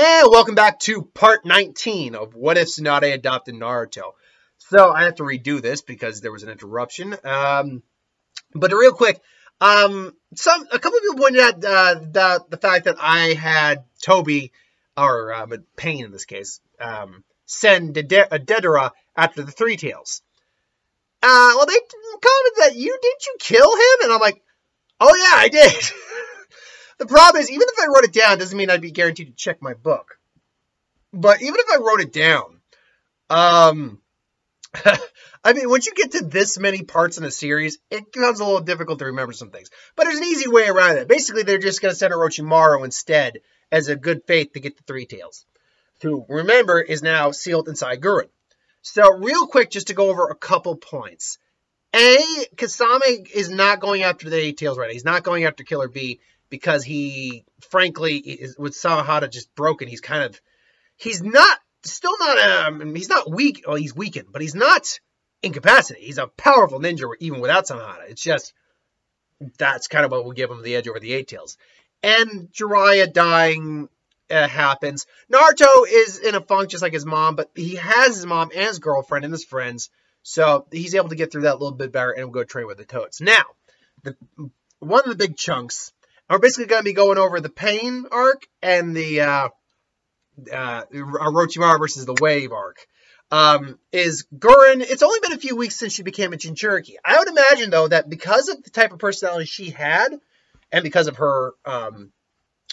And welcome back to part 19 of What If Tsunade Adopted Naruto. So I have to redo this because there was an interruption. Um, but real quick, um, some a couple of people pointed out uh, the the fact that I had Tobi, or um, Pain in this case, um, send Deidara after the Three Tails. Uh, well, they commented that you did you kill him, and I'm like, oh yeah, I did. The problem is, even if I wrote it down, doesn't mean I'd be guaranteed to check my book. But even if I wrote it down, um, I mean, once you get to this many parts in a series, it becomes a little difficult to remember some things. But there's an easy way around it. Basically, they're just going to send Orochimaru instead as a good faith to get the Three Tails, who, remember, is now sealed inside Guren. So, real quick, just to go over a couple points. A, Kisame is not going after the Eight Tails right now. He's not going after Killer B because he, frankly, is with Samehada just broken. He's kind of, he's not, still not, um, he's not weak. Well, he's weakened, but he's not incapacitated. He's a powerful ninja even without Samehada. It's just, that's kind of what will give him the edge over the Eight Tails. And Jiraiya dying uh, happens. Naruto is in a funk just like his mom, but he has his mom and his girlfriend and his friends, so he's able to get through that a little bit better and go train with the Toads. Now, the, one of the big chunks we're basically going to be going over the Pain arc and the uh, uh, Orochimaru versus the Wave arc. Um, is Guren, it's only been a few weeks since she became a Jinchuriki. I would imagine, though, that because of the type of personality she had, and because of her um,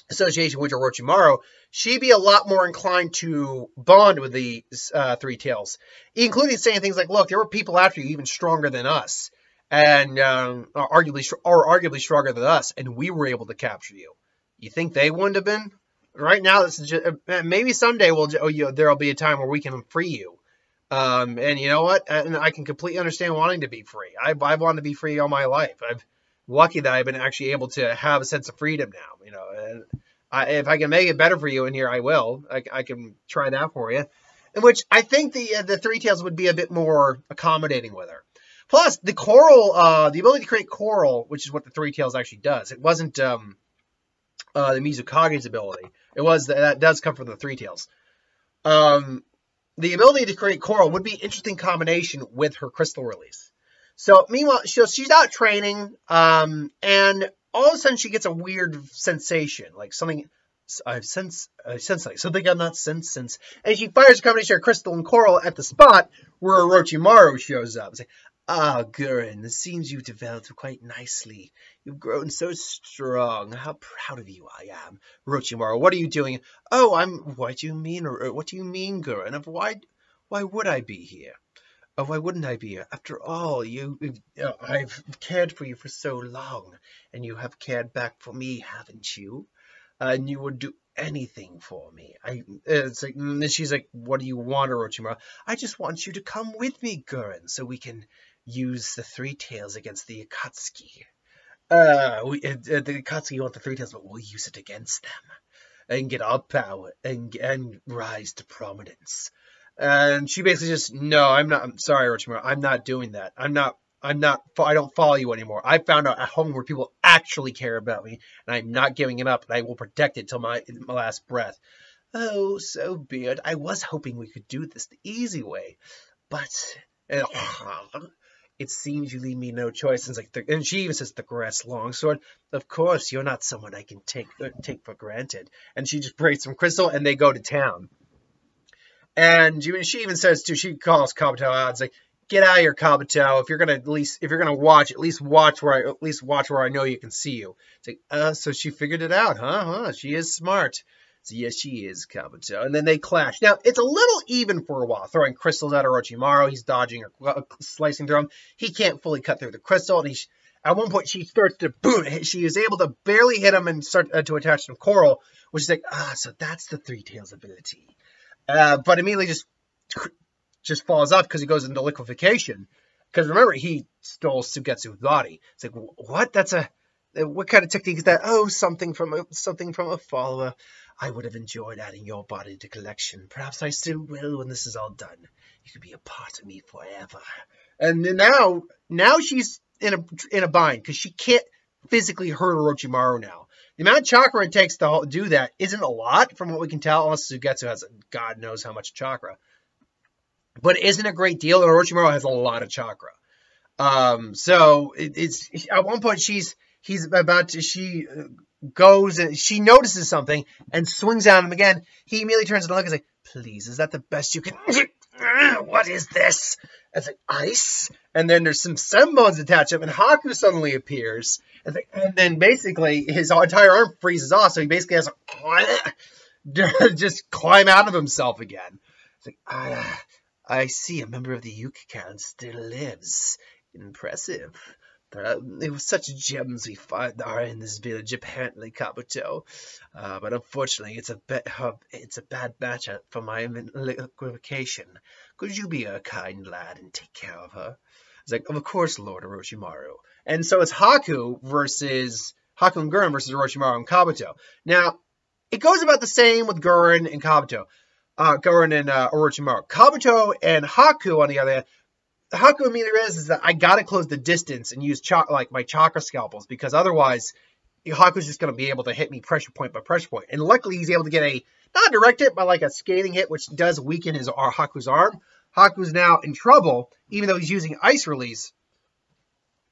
association with Orochimaru, she'd be a lot more inclined to bond with the uh, Three Tails, including saying things like, look, there were people after you even stronger than us and um, arguably or arguably stronger than us, and we were able to capture you. You think they wouldn't have been? Right now, this is just, uh, maybe someday we'll oh, you there'll be a time where we can free you. Um, and you know what? And I can completely understand wanting to be free. I've, I've wanted to be free all my life. I'm lucky that I've been actually able to have a sense of freedom now. You know, and I, if I can make it better for you in here, I will. I, I can try that for you. In which I think the uh, the three tails would be a bit more accommodating with her. Plus, the coral, uh, the ability to create coral, which is what the Three Tails actually does. It wasn't um, uh, the Mizukage's ability. It was that does come from the Three Tails. Um, the ability to create coral would be an interesting combination with her crystal release. So, meanwhile, she, she's out training, um, and all of a sudden she gets a weird sensation, like something. I sense, I sense like something I'm not sense sense, and she fires a combination of crystal and coral at the spot where Orochimaru shows up. Like, Ah, Guren, it seems you've developed quite nicely. You've grown so strong. How proud of you I am. Orochimaru, what are you doing? Oh, I'm... What do you mean? What do you mean, Guren? Of why... Why would I be here? Oh, why wouldn't I be here? After all, you... Uh, I've cared for you for so long, and you have cared back for me, haven't you? Uh, and you would do anything for me. I, it's like, she's like, what do you want, Orochimaru? I just want you to come with me, Guren, so we can use the Three Tails against the Akatsuki. Uh, we, uh, the Akatsuki want the Three Tails, but we'll use it against them and get our power and and rise to prominence. And she basically just, no, I'm not. I'm sorry, Orochimaru, I'm not doing that. I'm not. I'm not. I don't follow you anymore. I found out at home where people actually care about me, and I'm not giving it up. And I will protect it till my my last breath. Oh, so be it. I was hoping we could do this the easy way, but. Uh, it seems you leave me no choice. And, like and she even says the grass longsword. Of course, you're not someone I can take uh, take for granted. And she just breaks some crystal, and they go to town. And she even says too. She calls Kabuto out. It's like, get out of here, Kabuto. If you're gonna at least if you're gonna watch, at least watch where I at least watch where I know you can see you. It's like, uh, so she figured it out, huh? Huh? She is smart. So yes, she is Kabuto. And then they clash. Now, it's a little even for a while, throwing crystals at Orochimaru. He's dodging or slicing through him. He can't fully cut through the crystal, and he's at one point she starts to boom. She is able to barely hit him and start uh, to attach some coral, which is like ah, so that's the three tails ability. Uh, but immediately just just falls off because he goes into liquefaction. Because remember, he stole Suigetsu's body. It's like what? That's a what kind of technique is that? Oh, something from a, something from a follower. I would have enjoyed adding your body to collection. Perhaps I still will when this is all done. You could be a part of me forever. And now, now she's in a in a bind because she can't physically hurt Orochimaru now. The amount of chakra it takes to do that isn't a lot from what we can tell, unless Suigetsu has God knows how much chakra. But it isn't a great deal, and Orochimaru has a lot of chakra. Um, so it, it's at one point she's he's about to she goes and she notices something and swings at him again. He immediately turns and looks like, please, is that the best you can? what is this? It's like ice, and then there's some senbons attached to him, and Haku suddenly appears, and, and then basically his entire arm freezes off, so he basically has to just climb out of himself again. It's like, ah, I see a member of the Yuki clan still lives. Impressive. Uh, it was such gems we find are in this village, apparently, Kabuto. Uh, but unfortunately, it's a uh, it's a bad match for my equivocation. Could you be a kind lad and take care of her? It's like, of course, Lord Orochimaru. And so it's Haku versus Haku and Guren versus Orochimaru and Kabuto. Now, it goes about the same with Guren and Kabuto. Uh, Guren and uh, Orochimaru. Kabuto and Haku, on the other hand, the Haku immediately is, is that I gotta close the distance and use ch- like my chakra scalpels because otherwise Haku's just gonna be able to hit me pressure point by pressure point. And luckily he's able to get a not direct hit, but like a scathing hit, which does weaken his our Haku's arm. Haku's now in trouble, even though he's using ice release.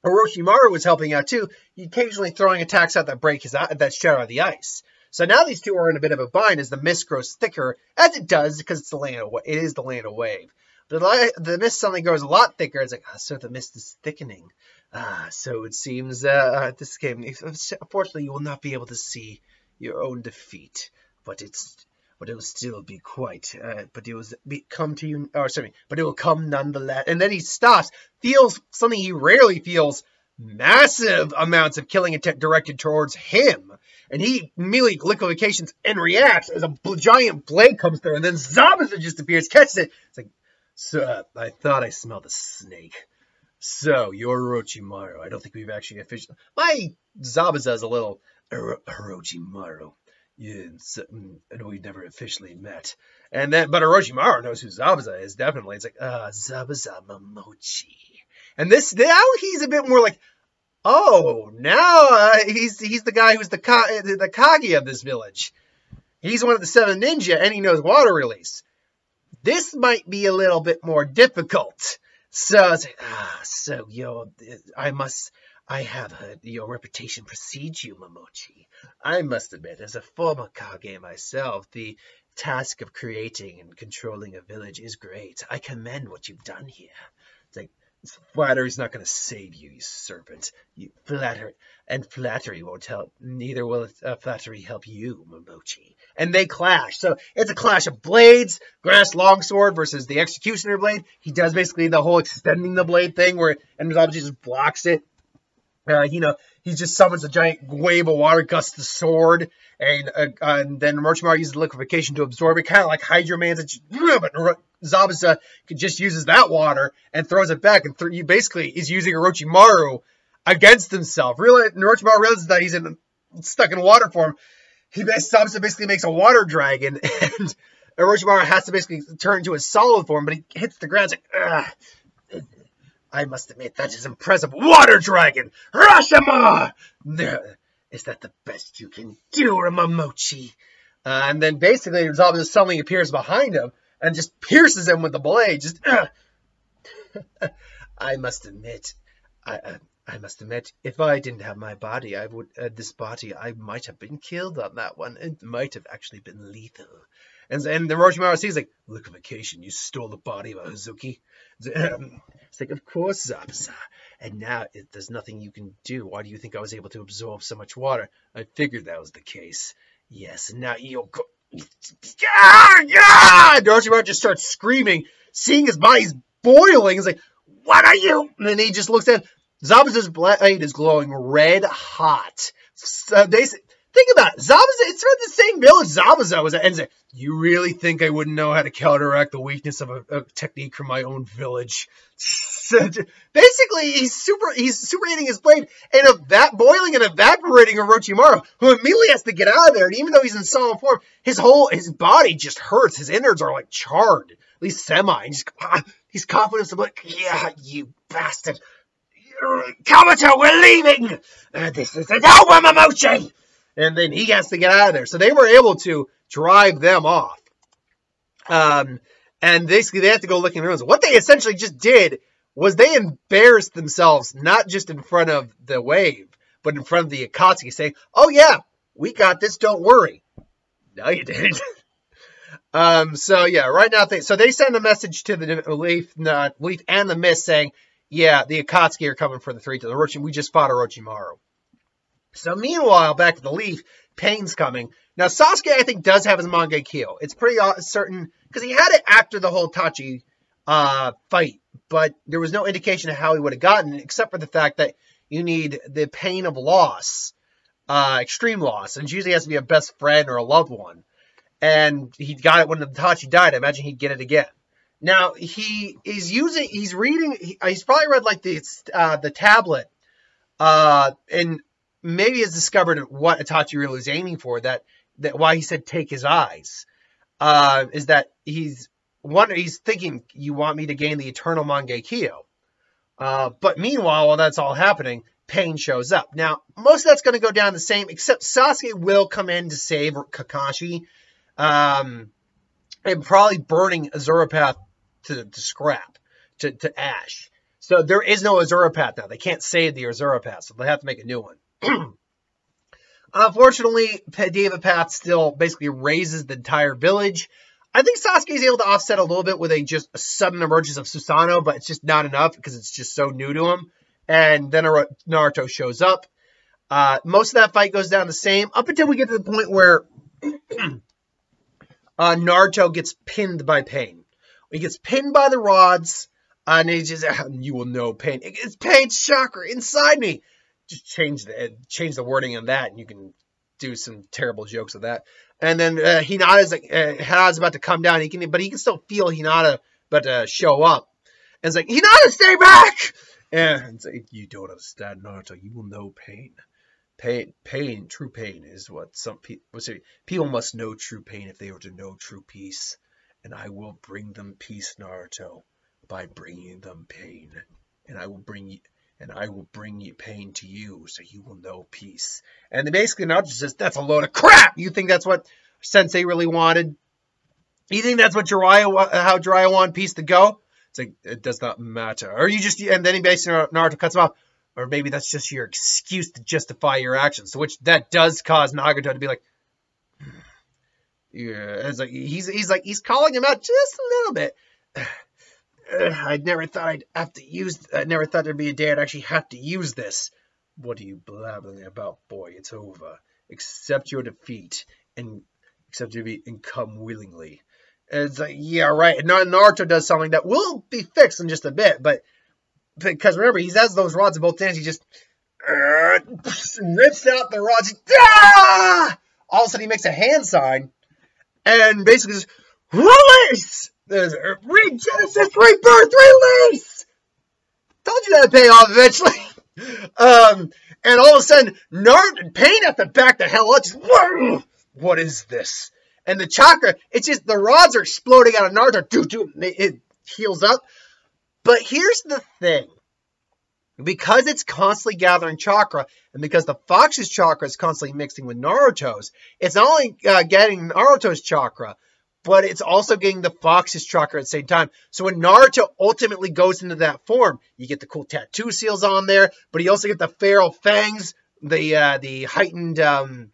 Orochimaru was helping out too, occasionally throwing attacks out that break his uh, that shatter the ice. So now these two are in a bit of a bind as the mist grows thicker, as it does because it's the land of it is the land of wave. The, light, the mist suddenly grows a lot thicker. It's like, ah, so the mist is thickening. Ah, so it seems uh, uh this game, unfortunately, you will not be able to see your own defeat, but it's but it will still be quite, uh, but it will be, come to you, or sorry, but it will come nonetheless. And then he stops, feels something he rarely feels, massive amounts of killing intent directed towards him. And he immediately liquefations and reacts as a giant blade comes through, and then Zabuza just appears, catches it. It's like, so, I thought I smelled a snake. So, you're Orochimaru. I don't think we've actually officially... My Zabuza is a little... Orochimaru. Yeah, and we've never officially met. And then, but Orochimaru knows who Zabuza is, definitely. It's like, ah, uh, Zabuza Momochi. And this, now he's a bit more like, oh, now uh, he's he's the guy who's the, the Kage of this village. He's one of the seven ninja, and he knows water release. This might be a little bit more difficult. So it's like, ah, so yo, I must, I have heard your reputation precedes you, Momochi. I must admit, as a former Kage myself, the task of creating and controlling a village is great. I commend what you've done here. It's like, Flattery's not going to save you, you serpent. You flatter and flattery won't help. Neither will uh, flattery help you, Momochi. And they clash. So it's a clash of blades. Grass longsword versus the executioner blade. He does basically the whole extending the blade thing where and obviously just blocks it. Uh, you know, he just summons a giant wave of water, gusts the sword, and, uh, and then Orochimaru uses liquefaction to absorb it, kind of like Hydro Man's. Zabuza just uses that water and throws it back, and th- basically is using Orochimaru against himself. Really, Orochimaru realizes that he's in, stuck in water form. He Zabuza basically makes a water dragon, and Orochimaru has to basically turn into a solid form, but he hits the ground. Like, I must admit, that is impressive. Water Dragon! Rashomon! Is that the best you can do, Momochi? Uh, and then basically, Zabuza suddenly appears behind him and just pierces him with the blade. Just, uh. I must admit, I, uh, I must admit, if I didn't have my body, I would, uh, this body, I might have been killed on that one. It might have actually been lethal. And, and the Orochimaru sees like, liquefaction, you stole the body of Hozuki. It's like, of course, Zabuza. And now it, there's nothing you can do. Why do you think I was able to absorb so much water? I figured that was the case. Yes, and now you'll go. Yeah, yeah! Orochimaru just starts screaming, seeing his body's boiling. He's like, what are you? And then he just looks at Zabuza's blade is glowing red hot. So they, Think about it. Zabuza, it's from the same village Zabuza was at. And you really think I wouldn't know how to counteract the weakness of a, a technique from my own village? Basically, he's super, he's super hitting his blade and evap- boiling and evaporating Orochimaru, who immediately has to get out of there. And even though he's in solid form, his whole, his body just hurts. His innards are like charred, at least semi. He's, ah, he's confident. I'm like, yeah, you bastard. Kabuto, we're leaving! Uh, this is an over, Momochi! and then he has to get out of there. So they were able to drive them off. Um, and basically they have to go looking in the rooms. What they essentially just did was they embarrassed themselves, not just in front of the wave, but in front of the Akatsuki, saying, "Oh yeah, we got this. Don't worry." No, you didn't. um. So yeah, right now they so they send a message to the Leaf, not Leaf and the Mist saying, "Yeah, the Akatsuki are coming for the three to the Orochi. We just fought Orochimaru." So meanwhile, back to the Leaf, Pain's coming. Now Sasuke, I think, does have his Mangekyo. It's pretty certain because he had it after the whole Tachi uh, fight, but there was no indication of how he would have gotten, except for the fact that you need the pain of loss, uh, extreme loss, and usually has to be a best friend or a loved one. And he got it when Tachi died. I imagine he'd get it again. Now he is using, he's reading, he, he's probably read like the uh, the tablet, uh, and maybe has discovered what Itachi really was aiming for. That that why he said take his eyes, uh, is that he's one he's thinking you want me to gain the eternal Mangekyo. Uh, but meanwhile, while that's all happening, Pain shows up. Now, most of that's going to go down the same, except Sasuke will come in to save Kakashi, um, and probably burning Asura Path to, to scrap, to, to ash. So there is no Asura Path now. They can't save the Asura Path, so they have to make a new one. Unfortunately, Deva Path still basically raises the entire village. I think Sasuke is able to offset a little bit with a just a sudden emergence of Susanoo, but it's just not enough because it's just so new to him. And then Naruto shows up. Uh, most of that fight goes down the same up until we get to the point where uh, Naruto gets pinned by Pain. He gets pinned by the rods, uh, and he just, you will know Pain. It's Pain's chakra inside me. Just change the change the wording on that, and you can do some terrible jokes of that. And then uh, Hinata's like, uh, Hinata's about to come down. He can, but he can still feel Hinata about to show up. And it's like, Hinata, stay back! And it's like, you don't understand, Naruto. You will know pain. Pain, pain, true pain is what some people. People must know true pain if they are to know true peace. And I will bring them peace, Naruto, by bringing them pain. And I will bring you, and I will bring you pain to you, so you will know peace. And basically, not says, that's a load of crap. You think that's what Sensei really wanted? You think that's what Jiraiya, how Jiraiya wanted peace to go? It's like it does not matter. Or you just, and then he basically uh, Naruto cuts him off. Or maybe that's just your excuse to justify your actions. So which that does cause Nagato to be like, hmm. yeah, it's like he's he's like he's calling him out just a little bit. I never thought I'd have to use. I never thought there'd be a day I'd actually have to use this. What are you blabbering about, boy? It's over. Accept your defeat and accept your defeat and come willingly. It's like, yeah, right. And Naruto does something that will be fixed in just a bit, but because remember, he has those rods in both hands. He just uh, rips out the rods. Ah! All of a sudden, he makes a hand sign and basically just release. There's a Regenesis, rebirth, release. Told you that'd pay off eventually. um, and all of a sudden, Nerd Pain at the back the hell up. Just, what is this? And the chakra, it's just the rods are exploding out of Naruto. Doo, it heals up. But here's the thing. Because it's constantly gathering chakra, and because the Fox's chakra is constantly mixing with Naruto's, it's not only uh, getting Naruto's chakra, but it's also getting the Fox's chakra at the same time. So when Naruto ultimately goes into that form, you get the cool tattoo seals on there, but you also get the feral fangs, the uh, the heightened um,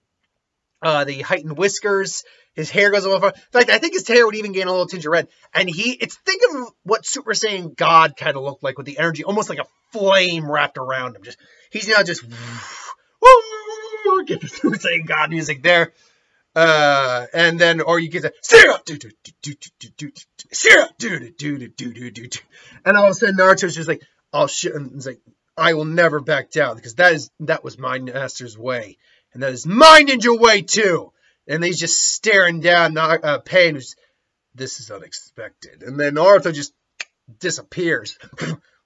uh, the heightened whiskers. His hair goes a little far. In fact, I think his hair would even gain a little tinge of red. And he, it's think of what Super Saiyan God kind of looked like with the energy, almost like a flame wrapped around him. Just he's now just get the Super Saiyan God music there. Uh, and then, or you get the and all of a sudden Naruto's just like, oh shit, and it's like, I will never back down because that is that was my master's way, and that is my ninja way too. And he's just staring down uh, Pain, who's this is unexpected, and then Naruto just disappears.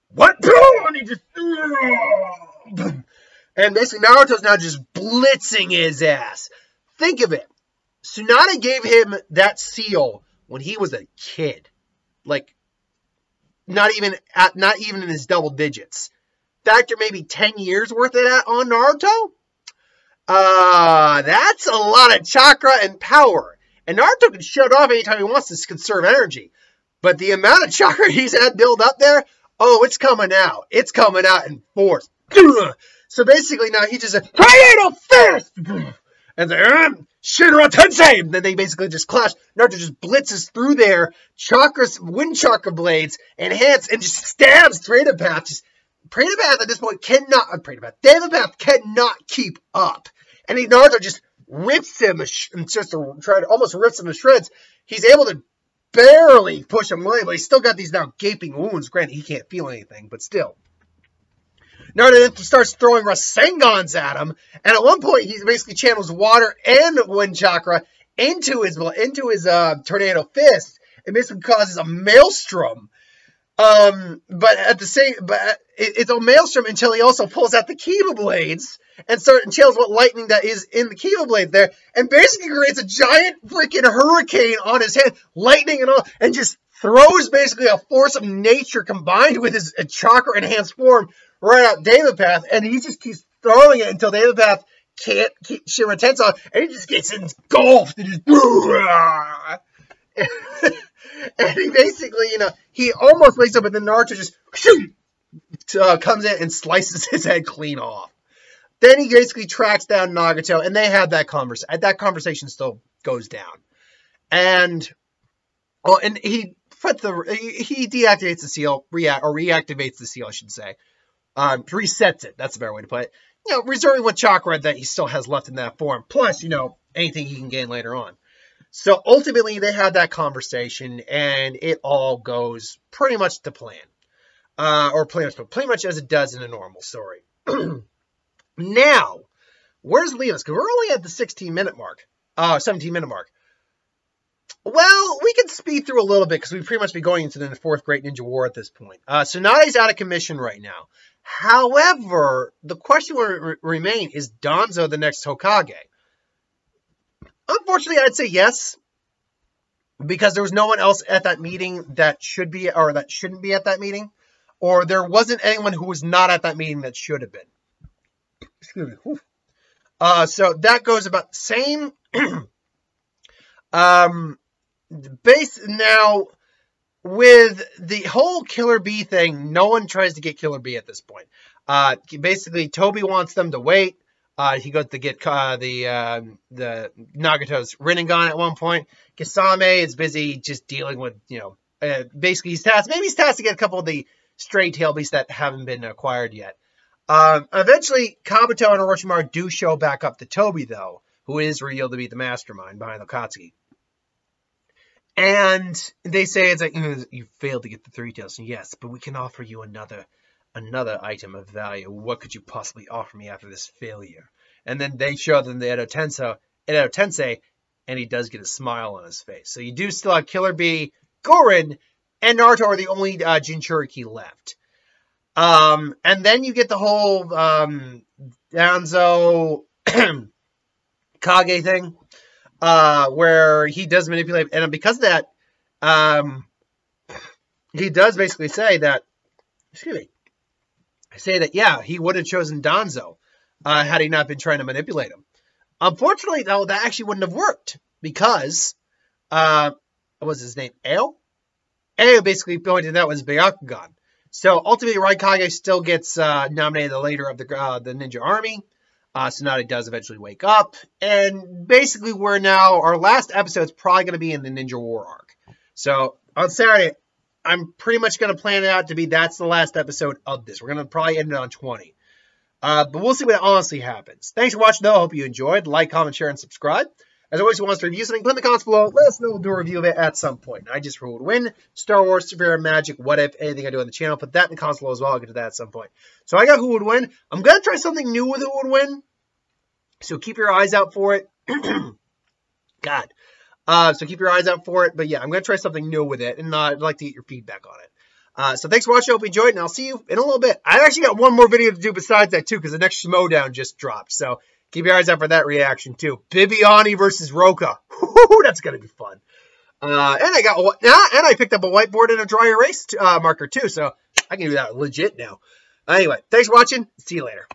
what? And he just. And basically, Naruto's now just blitzing his ass. Think of it. Tsunade gave him that seal when he was a kid. Like, not even at, not even in his double digits. Factor maybe 10 years worth of that on Naruto. Uh, that's a lot of chakra and power. And Naruto can shut off anytime he wants to conserve energy. But the amount of chakra he's had built up there, oh, it's coming out. It's coming out in force. So basically now he just said, Tornado Fist! And they um, Shinra Tensei! And then they basically just clash. Naruto just blitzes through there, chakras, wind chakra blades, and hits and just stabs Path. Just, Path at this point cannot, uh, Path, Path cannot keep up. And he, Naruto just rips him, and just try to, almost rips him to shreds. He's able to barely push him away, but he's still got these now gaping wounds. Granted, he can't feel anything, but still. Naruto then starts throwing Rasengans at him, and at one point he basically channels water and wind chakra into his into his uh, tornado fist. It basically causes a maelstrom. Um, but at the same, but it, it's a maelstrom until he also pulls out the Kiba blades and start and channels what lightning that is in the Kiba blade there, and basically creates a giant freaking hurricane on his head, lightning and all, and just throws basically a force of nature combined with his chakra enhanced form right out Deva Path, and he just keeps throwing it until Deva Path can't keep Shinra Tensei, and he just gets engulfed and just and he basically, you know, he almost wakes up, and then Naruto just uh, comes in and slices his head clean off. Then he basically tracks down Nagato, and they have that conversation. That conversation still goes down, and oh, and he put the he deactivates the seal, react or reactivates the seal, I should say um, resets it. That's a better way to put it. You know, reserving what chakra that he still has left in that form, plus, you know, anything he can gain later on. So ultimately, they had that conversation, and it all goes pretty much to plan. Uh, or pretty much, pretty much as it does in a normal story. now, where's leave us? Because we're only at the 16 minute mark, uh, 17 minute mark. Well, we can speed through a little bit because we pretty much be going into the fourth Great Ninja War at this point. Uh, Tsunade's out of commission right now. However, the question will re remain, is Danzo the next Hokage? Unfortunately, I'd say yes. Because there was no one else at that meeting that should be or that shouldn't be at that meeting. Or there wasn't anyone who was not at that meeting that should have been. Excuse me. Uh, so that goes about the same. um, base now with the whole Killer Bee thing, no one tries to get Killer Bee at this point. Uh, basically, Tobi wants them to wait. Uh, he goes to get uh, the uh, the Nagato's Rinnegan at one point. Kisame is busy just dealing with, you know, uh, basically he's tasked, maybe he's tasked to get a couple of the stray tail beasts that haven't been acquired yet. Um, eventually, Kabuto and Orochimaru do show back up to Tobi, though, who is revealed to be the mastermind behind the Akatsuki. And they say it's like you failed to get the three tails. Yes, but we can offer you another another item of value. What could you possibly offer me after this failure? And then they show them the Edo Tensei, Edo Tensei, and he does get a smile on his face. So you do still have Killer Bee, Guren, and Naruto are the only uh, Jinchuriki left. Um, and then you get the whole um, Danzo Kage thing uh, where he does manipulate, and because of that, um, he does basically say that, excuse me, I say that, yeah, he would have chosen Danzo uh, had he not been trying to manipulate him. Unfortunately, though, that actually wouldn't have worked because, uh, what was his name? Ao? Ao basically pointed out was Byakugan. So ultimately, Raikage still gets uh, nominated the leader of the uh, the ninja army. Uh, Tsunade does eventually wake up, and basically we're now, our last episode is probably going to be in the Ninja War arc. So on Saturday, I'm pretty much going to plan it out to be that's the last episode of this. We're going to probably end it on 20. Uh, but we'll see what honestly happens. Thanks for watching, though. I hope you enjoyed. Like, comment, share, and subscribe. As always, if you want us to review something, put in the comments below. Let us know. We'll do a review of it at some point. I just ruled win. Star Wars, Severe Magic, what if, anything I do on the channel. Put that in the comments below as well. I'll get to that at some point. So I got who would win. I'm going to try something new with who would win. So keep your eyes out for it. God. Uh, so keep your eyes out for it. But yeah, I'm going to try something new with it. And uh, I'd like to get your feedback on it. Uh, so thanks for watching. I hope you enjoyed. And I'll see you in a little bit. I actually got one more video to do besides that too. Because the next Schmoedown just dropped. So keep your eyes out for that reaction too. Bibiani versus Roka. that's to be fun. Uh, and I got and I picked up a whiteboard and a dry erase uh, marker too, so I can do that legit now. Anyway, thanks for watching. See you later.